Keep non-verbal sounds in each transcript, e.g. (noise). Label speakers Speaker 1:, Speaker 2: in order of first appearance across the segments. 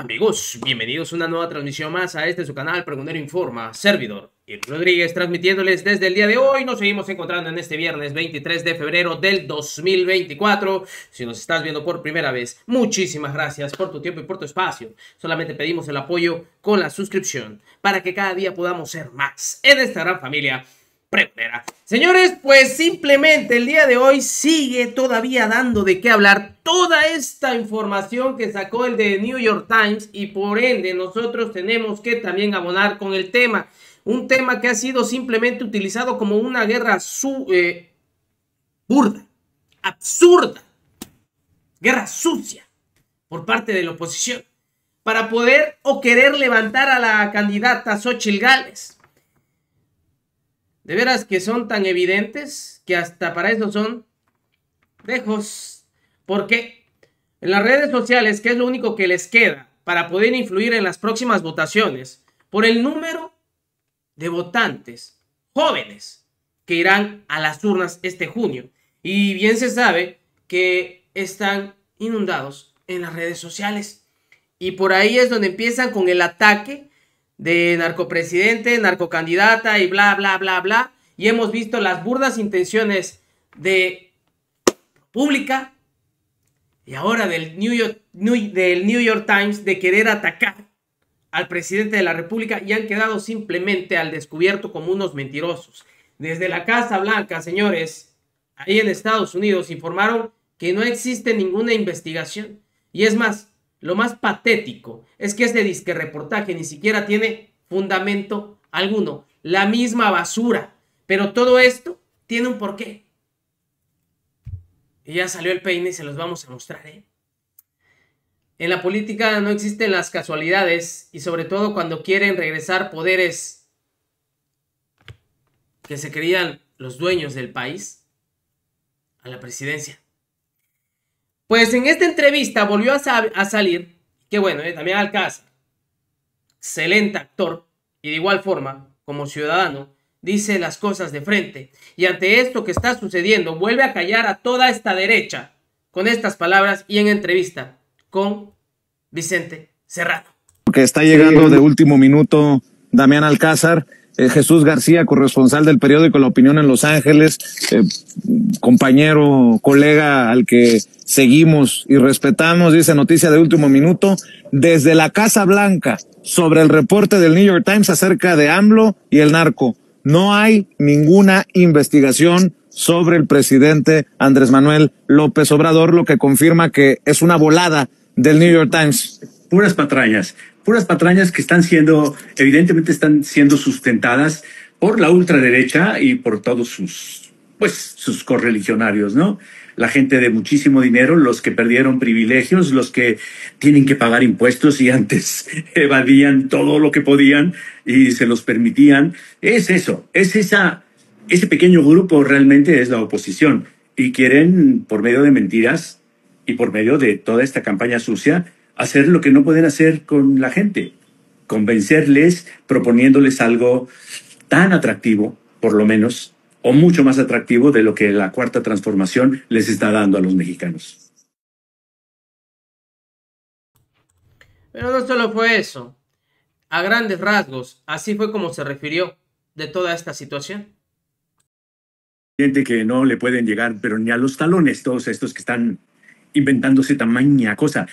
Speaker 1: amigos? Bienvenidos a una nueva transmisión más a este su canal Pregonero Informa, servidor y Rodríguez transmitiéndoles desde el día de hoy. Nos seguimos encontrando en este viernes 23 de febrero del 2024. Si nos estás viendo por primera vez, muchísimas gracias por tu tiempo y por tu espacio. Solamente pedimos el apoyo con la suscripción para que cada día podamos ser más en esta gran familia Señores, pues simplemente el día de hoy sigue todavía dando de qué hablar toda esta información que sacó el de New York Times y por ende nosotros tenemos que también abonar con el tema. Un tema que ha sido simplemente utilizado como una guerra su, eh, burda, absurda, guerra sucia por parte de la oposición para poder o querer levantar a la candidata Xochitl Gales de veras que son tan evidentes que hasta para eso son dejos. Porque en las redes sociales, que es lo único que les queda para poder influir en las próximas votaciones, por el número de votantes jóvenes que irán a las urnas este junio. Y bien se sabe que están inundados en las redes sociales. Y por ahí es donde empiezan con el ataque de narcopresidente, narcocandidata y bla, bla, bla, bla. Y hemos visto las burdas intenciones de pública y ahora del New York, del New York Times de querer atacar al presidente de la República y han quedado simplemente al descubierto como unos mentirosos. Desde la Casa Blanca, señores, ahí en Estados Unidos informaron que no existe ninguna investigación. Y es más, lo más patético es que este disque reportaje ni siquiera tiene fundamento alguno. La misma basura. Pero todo esto tiene un porqué. Y ya salió el peine y se los vamos a mostrar, ¿eh? En la política no existen las casualidades y sobre todo cuando quieren regresar poderes que se creían los dueños del país a la presidencia. Pues en esta entrevista volvió a, salir, que bueno, eh, también Alcázar, excelente actor, y de igual forma, como ciudadano, dice las cosas de frente. Y ante esto que está sucediendo, vuelve a callar a toda esta derecha con estas palabras y en entrevista con Vicente Serrano.
Speaker 2: Que está llegando de último minuto Damián Alcázar eh, Jesús García, corresponsal del periódico La Opinión en Los Ángeles, eh, compañero, colega al que seguimos y respetamos, dice noticia de último minuto, desde la Casa Blanca sobre el reporte del New York Times acerca de AMLO y el narco. No hay ninguna investigación sobre el presidente Andrés Manuel López Obrador, lo que confirma que es una volada del New York Times.
Speaker 3: Puras patrañas puras patrañas que están siendo, evidentemente están siendo sustentadas por la ultraderecha y por todos sus, pues, sus correligionarios, ¿no? La gente de muchísimo dinero, los que perdieron privilegios, los que tienen que pagar impuestos y antes (laughs) evadían todo lo que podían y se los permitían. Es eso, es esa, ese pequeño grupo realmente es la oposición y quieren, por medio de mentiras y por medio de toda esta campaña sucia, hacer lo que no pueden hacer con la gente, convencerles proponiéndoles algo tan atractivo, por lo menos, o mucho más atractivo de lo que la cuarta transformación les está dando a los mexicanos.
Speaker 1: Pero no solo fue eso. A grandes rasgos, así fue como se refirió de toda esta situación.
Speaker 3: Gente que no le pueden llegar, pero ni a los talones, todos estos que están inventándose tamaña cosa.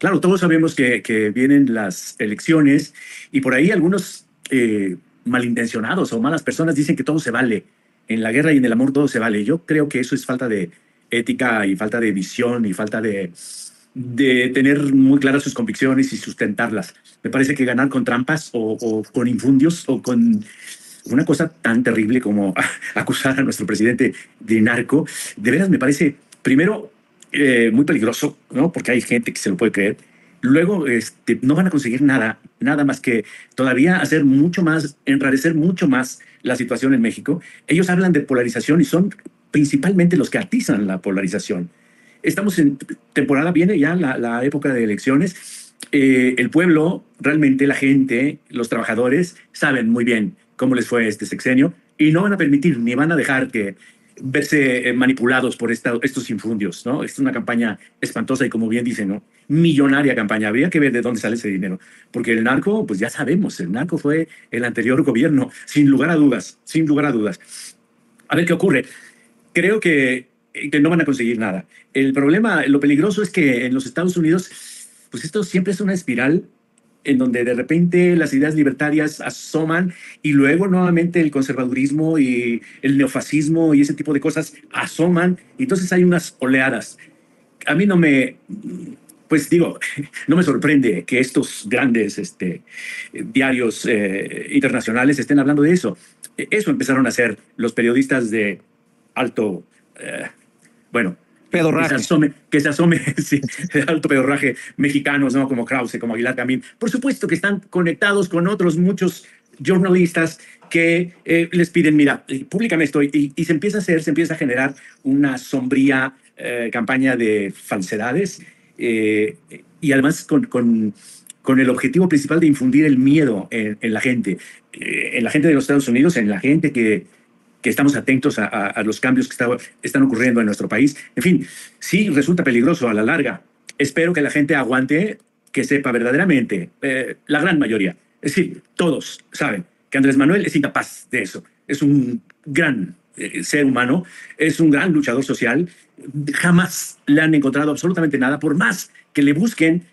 Speaker 3: Claro, todos sabemos que, vienen las elecciones y por ahí algunos eh, malintencionados o malas personas dicen que todo se vale. En la guerra y en el amor todo se vale. Yo creo que eso es falta de ética y falta de visión y falta de, de tener muy claras sus convicciones y sustentarlas. Me parece que ganar con trampas o, con infundios o con una cosa tan terrible como (laughs) acusar a nuestro presidente de narco, de veras me parece, primero, eh, muy peligroso, ¿no? Porque hay gente que se lo puede creer. Luego, este, no van a conseguir nada, nada más que todavía hacer mucho más, enrarecer mucho más la situación en México. Ellos hablan de polarización y son principalmente los que atizan la polarización. Estamos en temporada, viene ya la, época de elecciones. Eh, el pueblo, realmente la gente, los trabajadores, saben muy bien cómo les fue este sexenio y no van a permitir ni van a dejar que verse eh, manipulados por estos infundios, ¿no? Es una campaña espantosa y como bien dicen, ¿no? millonaria campaña. Habría que ver de dónde sale ese dinero. Porque el narco, pues ya sabemos, el narco fue el anterior (laughs) gobierno, sin lugar a dudas, sin lugar a dudas. A ver qué ocurre. Creo que, que no van a conseguir nada. El problema, lo peligroso es que en los Estados Unidos, pues esto siempre es una espiral en donde de repente las ideas libertarias asoman y luego nuevamente el conservadurismo y el neofascismo y ese tipo de cosas asoman. Y entonces hay unas oleadas. A mí no me, pues digo, (laughs) no me sorprende que estos grandes este, diarios eh, internacionales estén hablando de eso. Eso empezaron a hacer los periodistas de alto, eh, bueno,
Speaker 2: pedorraje.
Speaker 3: Que se asome, que se asome (laughs) sí, de alto pedorraje mexicanos, ¿no? Como Krause, como Aguilar Camín. Por supuesto que están conectados con otros muchos jornalistas que eh, les piden, mira, públicame esto, y, y, se empieza a hacer, se empieza a generar una sombría eh, campaña de falsedades eh, y además con, con, con, el objetivo principal de infundir el miedo en, en la gente, eh, en la gente de los Estados Unidos, en la gente que, que estamos atentos a, a, a los cambios que está, están ocurriendo en nuestro país. En fin, sí resulta peligroso a la larga. Espero que la gente aguante, que sepa verdaderamente, eh, la gran mayoría, es decir, todos saben que Andrés Manuel es incapaz de eso. Es un gran eh, ser humano, es un gran luchador social. Jamás le han encontrado absolutamente nada, por más que le busquen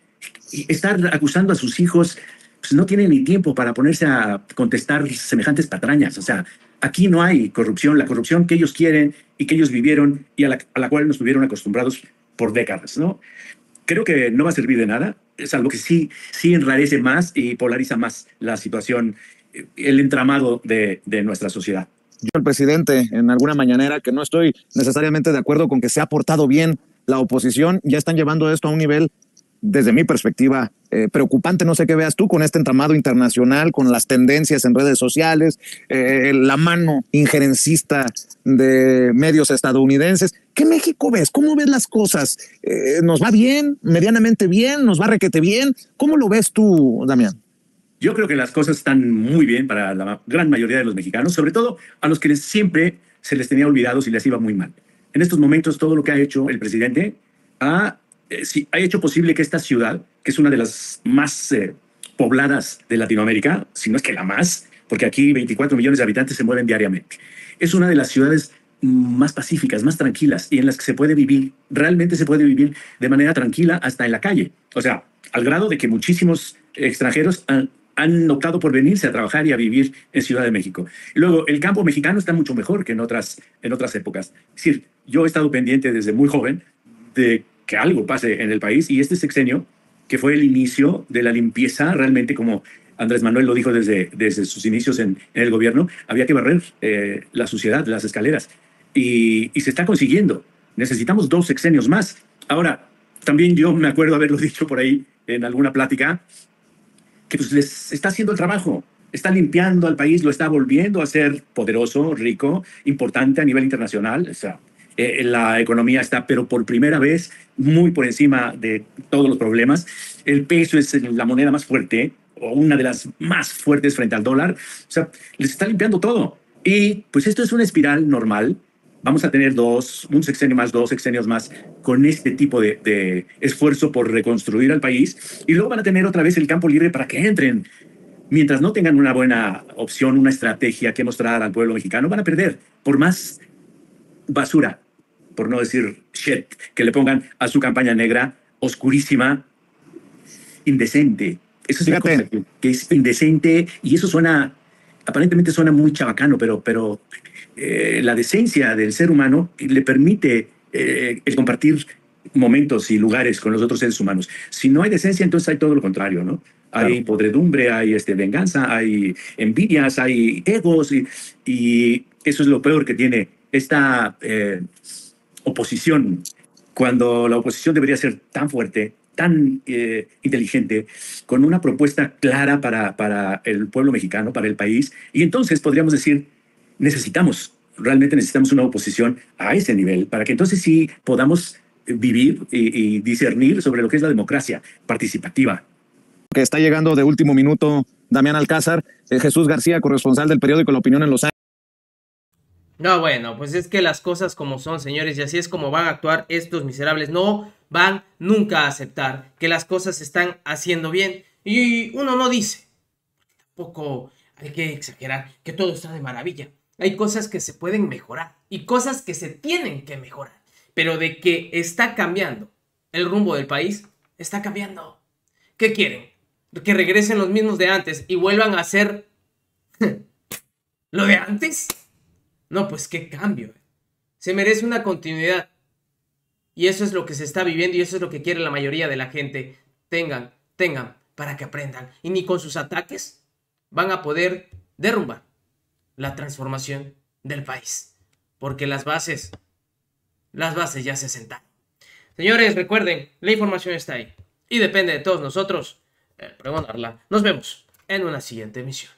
Speaker 3: estar acusando a sus hijos, pues no tiene ni tiempo para ponerse a contestar semejantes patrañas. O sea, aquí no hay corrupción, la corrupción que ellos quieren y que ellos vivieron y a la, a la cual nos tuvieron acostumbrados por décadas, ¿no? Creo que no va a servir de nada, es algo que sí, sí enrarece más y polariza más la situación, el entramado de, de nuestra sociedad
Speaker 2: yo el presidente en alguna mañanera que no estoy necesariamente de acuerdo con que se ha portado bien la oposición, ya están llevando esto a un nivel, desde mi perspectiva, eh, preocupante. No sé qué veas tú con este entramado internacional, con las tendencias en redes sociales, eh, la mano injerencista de medios estadounidenses. ¿Qué México ves? ¿Cómo ves las cosas? Eh, ¿Nos va bien? ¿Medianamente bien? ¿Nos va requete bien? ¿Cómo lo ves tú, Damián?
Speaker 3: Yo creo que las cosas están muy bien para la gran mayoría de los mexicanos, sobre todo a los que siempre se les tenía olvidados y les iba muy mal. En estos momentos, todo lo que ha hecho el presidente ha, ha hecho posible que esta ciudad, que es una de las más eh, pobladas de Latinoamérica, si no es que la más, porque aquí 24 millones de habitantes se mueven diariamente, es una de las ciudades más pacíficas, más tranquilas y en las que se puede vivir, realmente se puede vivir de manera tranquila hasta en la calle. O sea, al grado de que muchísimos extranjeros han, han optado por venirse a trabajar y a vivir en Ciudad de México. Luego, el campo mexicano está mucho mejor que en otras, en otras épocas. Es decir, yo he estado pendiente desde muy joven de que algo pase en el país y este sexenio, que fue el inicio de la limpieza, realmente como Andrés Manuel lo dijo desde, desde sus inicios en, el gobierno, había que barrer eh, la suciedad, las escaleras. Y, y se está consiguiendo. Necesitamos dos sexenios más. Ahora, también yo me acuerdo haberlo (laughs) dicho por ahí en alguna plática, que pues les está haciendo el trabajo, está limpiando al país, lo está volviendo a ser poderoso, rico, importante a nivel internacional. O sea, eh, la economía está, pero por primera vez, muy por encima de todos los problemas. El peso es la moneda más fuerte o una de las más fuertes frente al dólar. O sea, les está limpiando todo. Y pues esto es una espiral normal vamos a tener dos, un sexenio más, dos sexenios más con este tipo de, de, esfuerzo por reconstruir al país y luego van a tener otra vez el campo libre para que entren. Mientras no tengan una buena opción, una estrategia que mostrar al pueblo mexicano, van a perder por más basura, por no decir shit, que le pongan a su campaña negra, oscurísima, indecente. Eso es una cosa que, que es indecente y eso suena, aparentemente suena muy chabacano, pero, pero eh, la decencia del ser humano le permite eh, el compartir momentos y lugares con los otros seres humanos. Si no hay decencia, entonces hay todo lo contrario, ¿no? Claro. Hay podredumbre, hay este, venganza, hay envidias, hay egos y, y eso es lo peor que tiene esta eh, oposición. Cuando la oposición debería ser tan fuerte, tan eh, inteligente, con una propuesta clara para, para el pueblo mexicano, para el país, y entonces podríamos decir, necesitamos, realmente necesitamos una oposición a ese nivel para que entonces sí podamos vivir y, y discernir sobre lo que es la democracia participativa.
Speaker 2: Que está llegando de último minuto Damián Alcázar, eh, Jesús García, corresponsal del periódico La Opinión en Los Ángeles.
Speaker 1: No, bueno, pues es que las cosas como son, señores, y así es como van a actuar estos miserables. No van nunca a aceptar que las cosas se están haciendo bien. Y uno no dice, tampoco hay que exagerar, que todo está de maravilla. Hay cosas que se pueden mejorar y cosas que se tienen que mejorar. Pero de que está cambiando el rumbo del país, está cambiando. ¿Qué quieren? Que regresen los mismos de antes y vuelvan a hacer (laughs) lo de antes. No, pues qué cambio. Se merece una continuidad. Y eso es lo que se está viviendo y eso es lo que quiere la mayoría de la gente. Tengan, tengan, para que aprendan. Y ni con sus ataques van a poder derrumbar la transformación del país. Porque las bases, las bases ya se sentaron. Señores, recuerden, la información está ahí. Y depende de todos nosotros eh, pregonarla. Nos vemos en una siguiente emisión.